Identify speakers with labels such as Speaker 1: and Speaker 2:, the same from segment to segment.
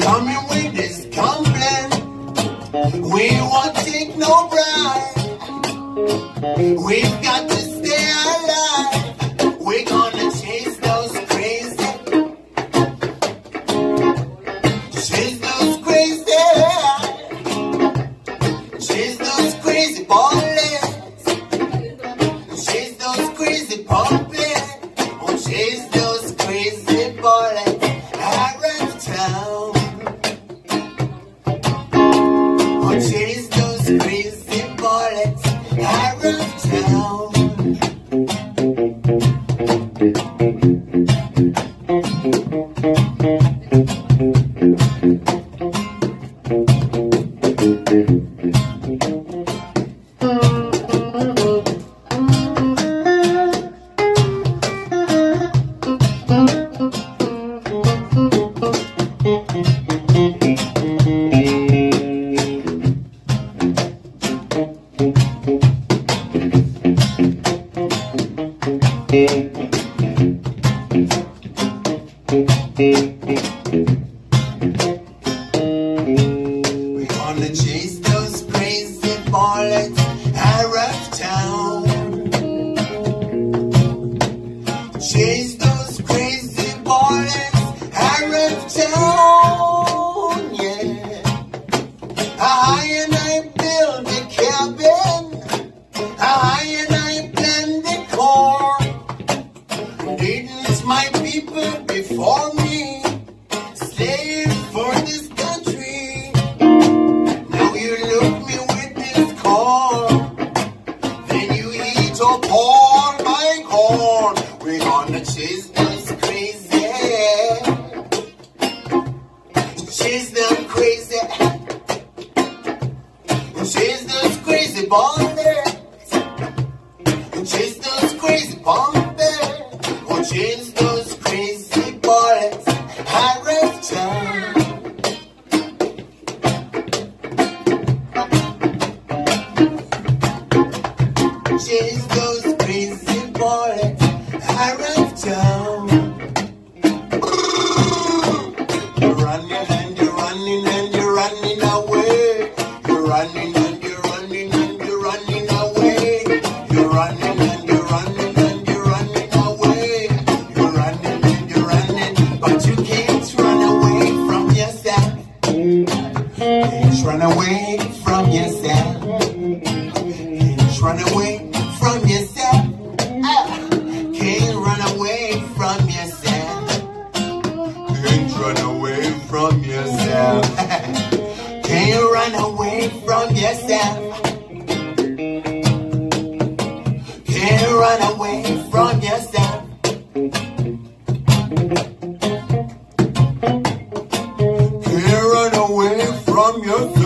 Speaker 1: coming with this complaint. We won't take no bribe. We've got to bullets around town. We're gonna chase those crazy bullets around town. Chase those crazy bullets town. Yeah. I and I build a cabin. I high and I plan the core. Didn't my people before chase them crazy, chase those crazy bonders, chase those crazy bonders, or chase those crazy run away from yourself. Can't run away from yourself. Can't run away from yourself. Can't run away from yourself. Can't run away from yourself. Can't run away from yourself.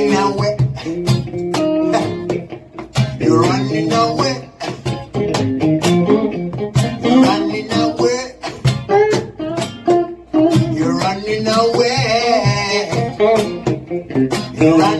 Speaker 1: Running away. You're running away. You're running away. You're running away. You're running away.